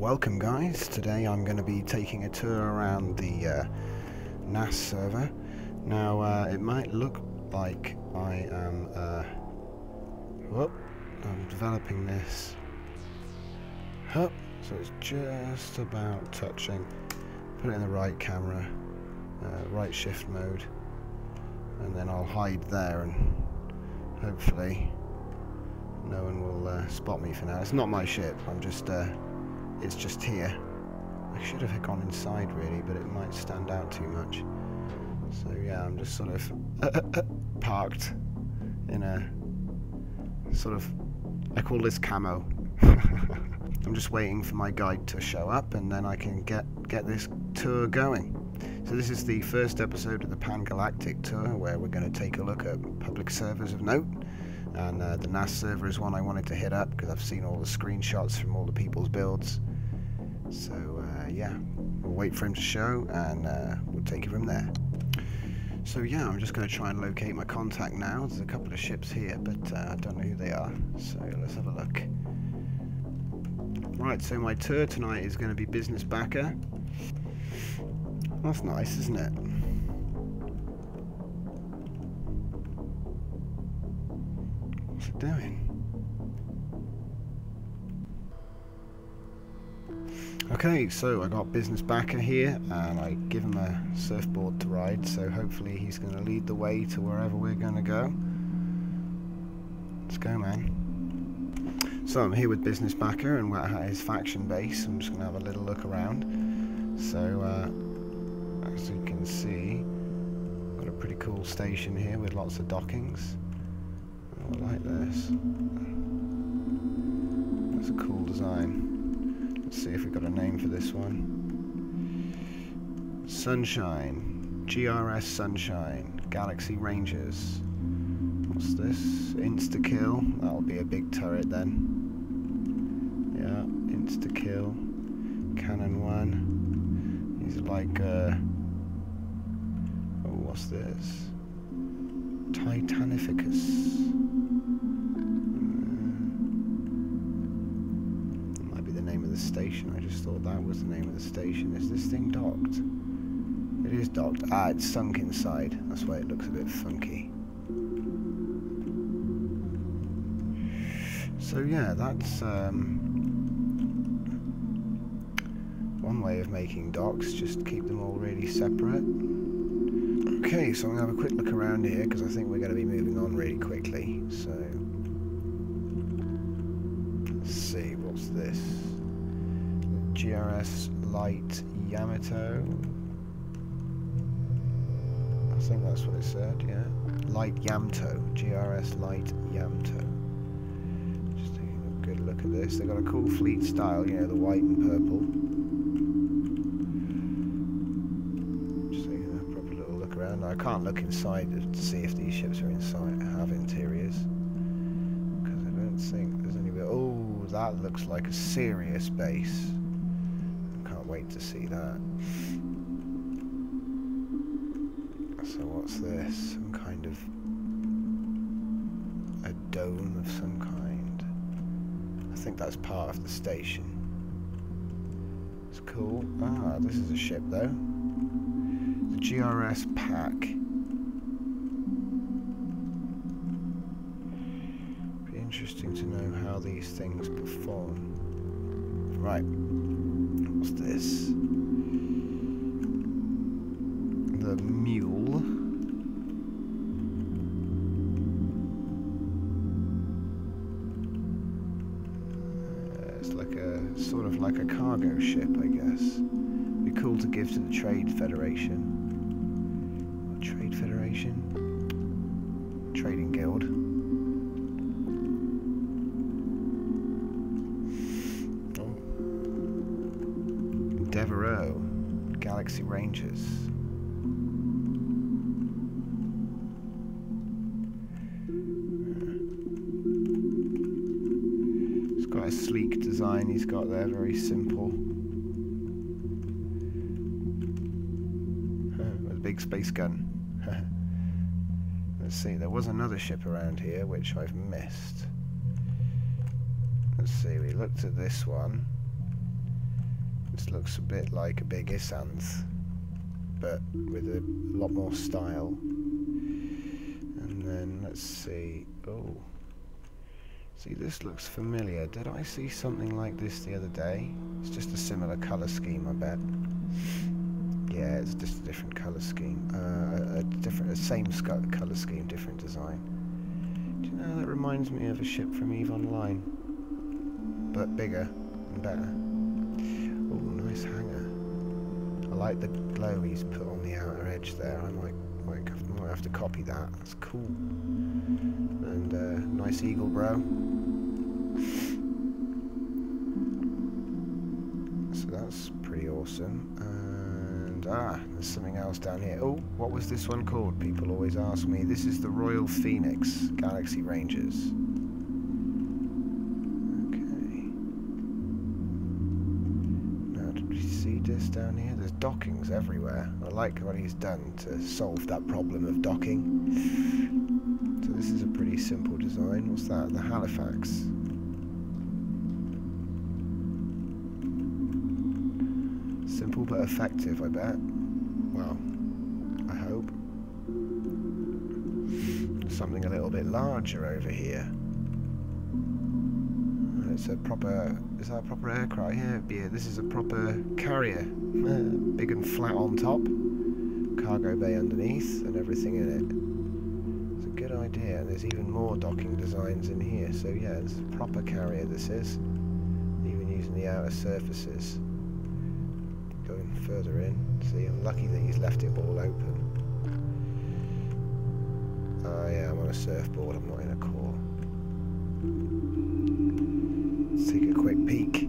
welcome guys. Today I'm going to be taking a tour around the uh, NAS server. Now uh, it might look like I am uh, whoop, I'm developing this Hup, so it's just about touching. Put it in the right camera, uh, right shift mode, and then I'll hide there and hopefully no one will uh, spot me for now. It's not my ship, I'm just uh, it's just here. I should have gone inside really, but it might stand out too much. So yeah, I'm just sort of uh, uh, uh, parked in a sort of, I call this camo. I'm just waiting for my guide to show up and then I can get, get this tour going. So this is the first episode of the Pan Galactic Tour where we're going to take a look at public servers of note and uh, the NAS server is one I wanted to hit up because I've seen all the screenshots from all the people's builds so uh, yeah, we'll wait for him to show and uh, we'll take it from there. So yeah, I'm just going to try and locate my contact now. There's a couple of ships here, but uh, I don't know who they are. So let's have a look. Right, so my tour tonight is going to be Business Backer. That's nice, isn't it? What's it doing? Okay, so I got business backer here and I give him a surfboard to ride, so hopefully he's going to lead the way to wherever we're going to go. Let's go, man. So I'm here with business backer and we're at his faction base. I'm just going to have a little look around. So, uh, as you can see, got a pretty cool station here with lots of dockings. I like this. That's a cool design. Let's see if we've got a name for this one. Sunshine. GRS Sunshine. Galaxy Rangers. What's this? Insta-kill. That'll be a big turret then. Yeah, insta-kill. Cannon 1. He's like, uh... Oh, what's this? Titanificus. Thought that was the name of the station. Is this thing docked? It is docked. Ah, it's sunk inside. That's why it looks a bit funky. So yeah, that's um, one way of making docks. Just keep them all really separate. Okay, so I'm going to have a quick look around here because I think we're going to be moving on really quickly. So, let's see, what's this? GRS Light Yamato. I think that's what it said, yeah. Light Yamto. GRS Light Yamto. Just taking a good look at this. They've got a cool fleet style, you know, the white and purple. Just taking a proper little look around. I can't look inside to see if these ships are inside have interiors. Because I don't think there's any... Oh, that looks like a serious base wait to see that. So what's this? Some kind of a dome of some kind. I think that's part of the station. It's cool. Ah, this is a ship though. The GRS pack. Be interesting to know how these things perform. Right. What's this? The mule. Uh, it's like a sort of like a cargo ship, I guess. Be cool to give to the Trade Federation. Trade Federation? Trading Guild. Devereaux, Galaxy Rangers. It's quite a sleek design he's got there, very simple. a big space gun. Let's see, there was another ship around here which I've missed. Let's see, we looked at this one. This looks a bit like a big Isanth, but with a lot more style. And then let's see. Oh, see, this looks familiar. Did I see something like this the other day? It's just a similar color scheme, I bet. Yeah, it's just a different color scheme. Uh, a different, a same color scheme, different design. Do you know that reminds me of a ship from Eve Online, but bigger and better. Oh, nice hangar. I like the glow he's put on the outer edge there. I might, might, have, might have to copy that. That's cool. And uh, nice eagle, bro. So that's pretty awesome. And ah, there's something else down here. Oh, what was this one called? People always ask me. This is the Royal Phoenix Galaxy Rangers. Down here. There's dockings everywhere. I like what he's done to solve that problem of docking. So this is a pretty simple design. What's that? The Halifax. Simple but effective, I bet. Well, I hope. Something a little bit larger over here it's a proper, is that a proper aircraft? Yeah, yeah, this is a proper carrier. Uh, big and flat on top. Cargo bay underneath and everything in it. It's a good idea. And there's even more docking designs in here. So yeah, it's a proper carrier this is. Even using the outer surfaces. Going further in. See, I'm lucky that he's left it all open. Oh yeah, I'm on a surfboard, I'm not in a core. Take a quick peek.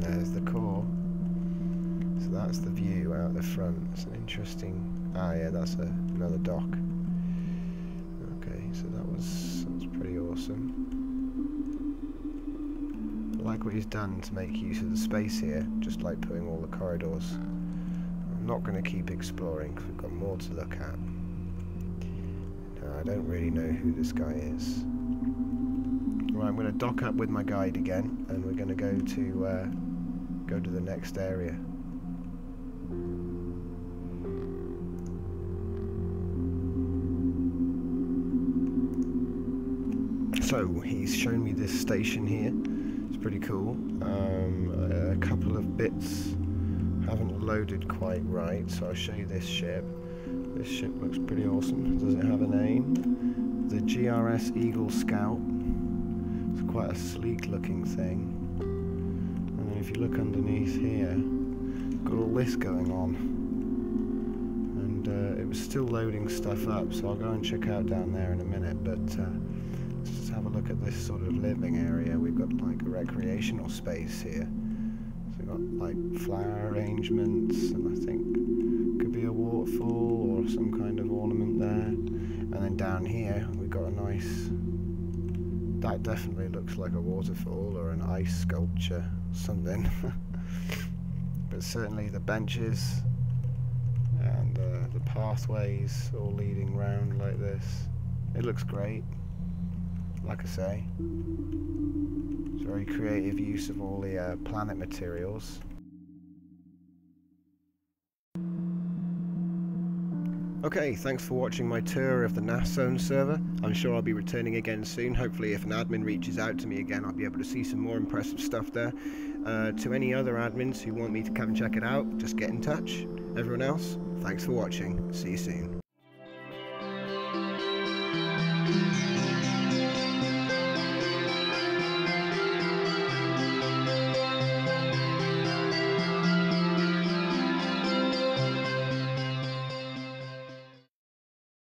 There's the core. So that's the view out the front. It's an interesting... Ah yeah, that's a, another dock. Okay, so that was, that was pretty awesome. I like what he's done to make use of the space here, just like putting all the corridors. I'm not going to keep exploring because we've got more to look at. I don't really know who this guy is. Right, I'm going to dock up with my guide again, and we're going to go to uh, go to the next area. So he's shown me this station here. It's pretty cool. Um, a couple of bits haven't loaded quite right, so I'll show you this ship. This ship looks pretty awesome. Does it have a name? The GRS Eagle Scout. It's quite a sleek looking thing. And then if you look underneath here, got all this going on. And uh, it was still loading stuff up, so I'll go and check out down there in a minute. But uh, let's just have a look at this sort of living area. We've got like a recreational space here. So we've got like flower arrangements, and I think waterfall or some kind of ornament there. And then down here we've got a nice, that definitely looks like a waterfall or an ice sculpture, something. but certainly the benches and uh, the pathways all leading round like this. It looks great, like I say. It's very creative use of all the uh, planet materials. Okay, thanks for watching my tour of the NASZone server. I'm sure I'll be returning again soon. Hopefully if an admin reaches out to me again, I'll be able to see some more impressive stuff there. Uh, to any other admins who want me to come check it out, just get in touch. Everyone else, thanks for watching. See you soon.